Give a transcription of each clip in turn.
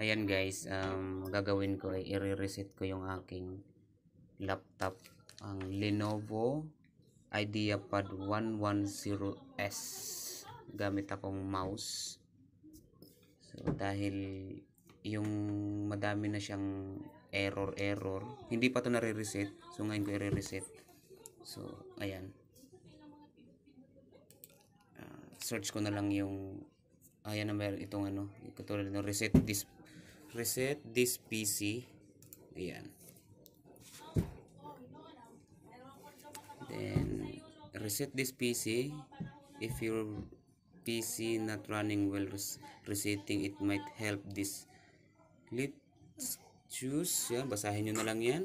Ayan guys, um, gagawin ko ay i-reset ko yung aking laptop. Ang Lenovo IdeaPad 110S. Gamit akong mouse. So dahil yung madami na siyang error error, hindi pa to nare-reset. So ngayon ko i-reset. So ayan. Uh, search ko na lang yung ayan na meron itong ano, katulad ng reset this reset this PC. Ayan. Then reset this PC if your PC not running well res resetting it might help this. Let's choose yan basahin nyo na lang yan.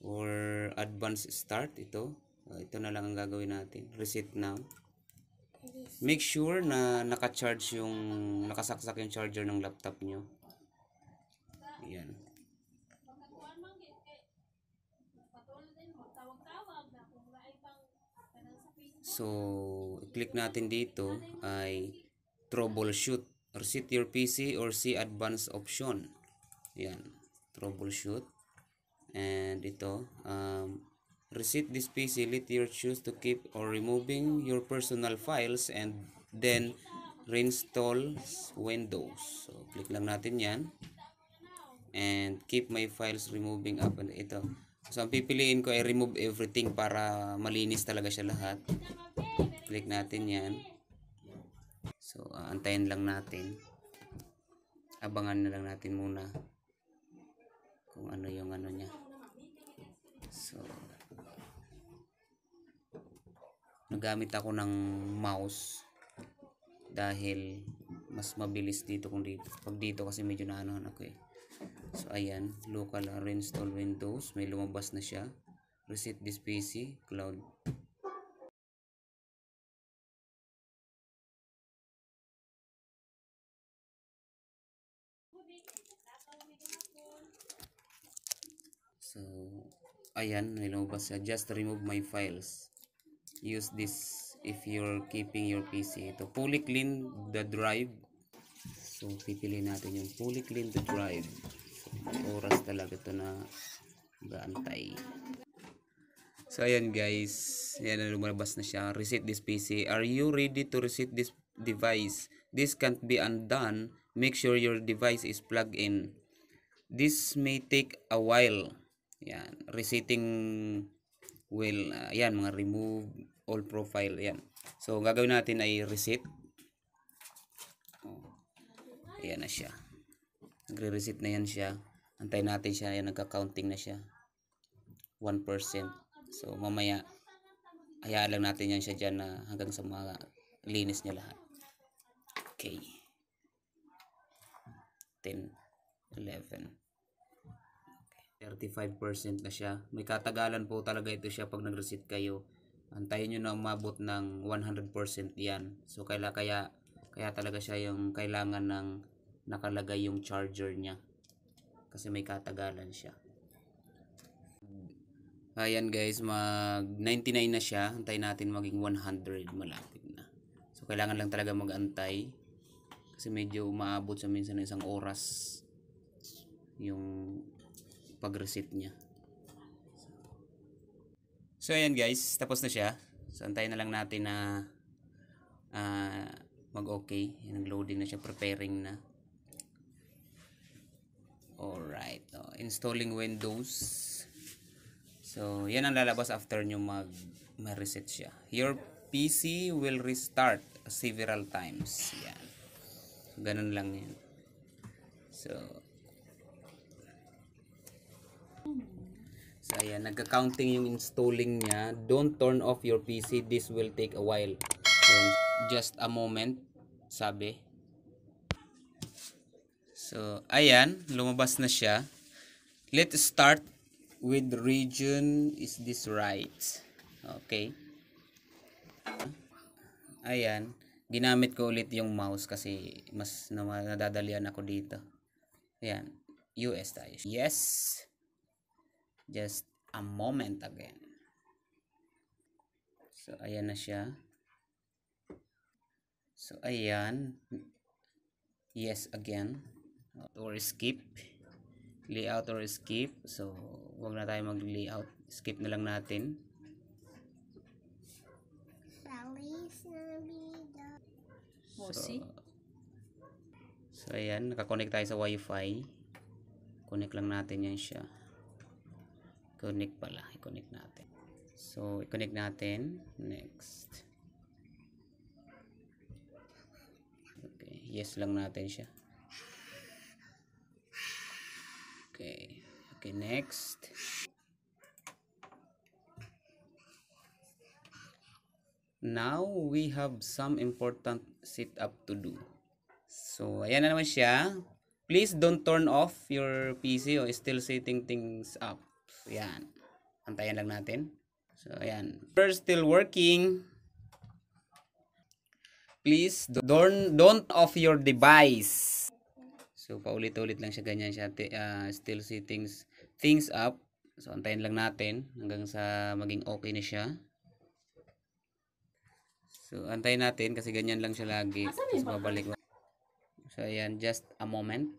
Or advanced start ito. Uh, ito na lang ang gagawin natin. Reset now make sure na naka-charge yung nakasaksak yung charger ng laptop nyo. Yan. So click natin dito ay troubleshoot reset your PC or see advanced option. Yan. Troubleshoot. And ito um, reset this PC let your choose to keep or removing your personal files and then reinstall Windows. So click lang natin yan. And keep my files removing up and ito. So ang pipiliin ko ay remove everything para malinis talaga siya lahat. Click natin yan. So uh, antayin lang natin. Abangan na lang natin muna kung ano yung ano niya. So nagamit ako ng mouse dahil mas mabilis dito kung dito pag dito kasi medyo naanohan ako eh. So ayan. Local reinstall windows. May lumabas na siya. Reset this PC cloud. So, ayan, may lumabas siya. Just remove my files. Use this if you're keeping your PC. Ito, fully clean the drive. So, pipili natin yung fully clean the drive. So, oras talaga ito na gaantay. So, ayan guys. Ayan na lumabas na siya. Reset this PC. Are you ready to reset this device? This can't be undone. Make sure your device is plugged in. This may take a while. Yan, resetting will, uh, yan, mga remove all profile, yan. So, gagawin natin ay reset. Oh, ayan na siya. Nagre-reset na yan siya. Antayin natin siya, yan, nagka-counting na siya. 1%. So, mamaya, hayaan lang natin yan siya dyan na hanggang sa mga linis niya lahat. Okay. 10, 11. 35% na siya. May katagalan po talaga ito siya pag nag-reset kayo. Antayin nyo na umabot ng 100% yan. So, kaya, kaya, kaya talaga siya yung kailangan ng nakalagay yung charger niya. Kasi may katagalan siya. Ayan guys, mag 99 na siya. Antayin natin maging 100. Malapit na. So, kailangan lang talaga mag-antay. Kasi medyo umaabot sa minsan ng isang oras yung pag-reset niya. So, ayan guys, tapos na siya. So, antayin na lang natin na uh, mag-okay. Nag-loading na siya, preparing na. Alright. Oh, installing Windows. So, yan ang lalabas after nyo mag-reset siya. Your PC will restart several times. Yan. So, ganun lang yan. So, ayan, nagka-counting yung installing niya. Don't turn off your PC. This will take a while. So, just a moment, sabi. So, ayan, lumabas na siya. Let's start with region. Is this right? Okay. Ayan, ginamit ko ulit yung mouse kasi mas nadadalian ako dito. Ayan, US tayo. Yes just a moment again. So, ayan na siya. So, ayan. yes again or skip layout or skip so wag na tayo mag layout skip na lang natin So? So, ayan. Nakakonect tayo sa wifi. Connect lang natin yan siya. Connect pala. I-connect natin. So, i-connect natin. Next. Okay. Yes lang natin siya. Okay. Okay, next. Now, we have some important setup to do. So, ayan na naman siya. Please don't turn off your PC o still setting things up. So, yan. Antayan lang natin. So, ayan. We're still working. Please don't, don't off your device. So, paulit-ulit lang siya. Ganyan siya. Ah, still settings things up. So, antayin lang natin hanggang sa maging okay na siya. So, antayin natin kasi ganyan lang siya lagi. Tapos babalik. So, ayan. Just a moment.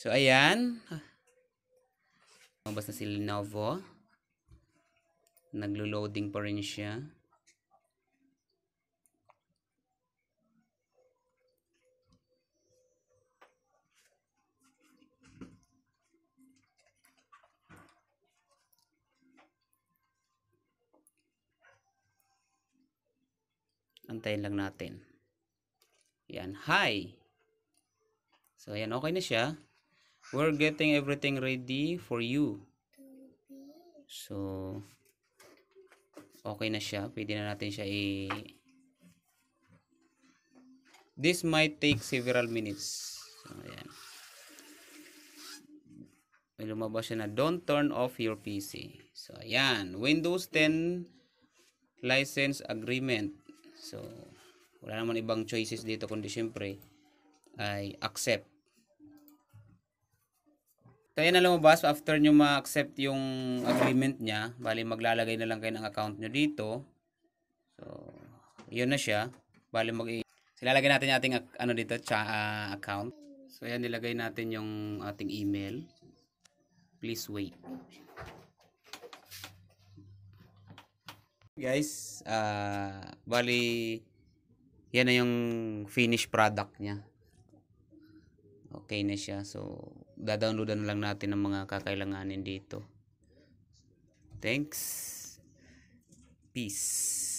So, ayan. Lumabas na si Lenovo. Naglo-loading pa rin siya. Antayin lang natin. Yan. Hi! So, ayan. Okay na siya. We're getting everything ready for you. So, okay na siya. Pwede na natin siya i... This might take several minutes. So, ayan. May lumabas siya na, don't turn off your PC. So, ayan. Windows 10 license agreement. So, wala naman ibang choices dito kundi syempre ay accept. Kaya na lumabas after nyo ma-accept yung agreement niya, bali maglalagay na lang kayo ng account nyo dito. So, yun na siya. Bali mag Silalagay natin yung ating ano dito, cha, ah, account. So, ayan, nilagay natin yung ating email. Please wait. Guys, ah, bali yan na yung finished product niya. Okay na siya. So, dadownloadan lang natin ang mga kakailanganin dito. Thanks. Peace.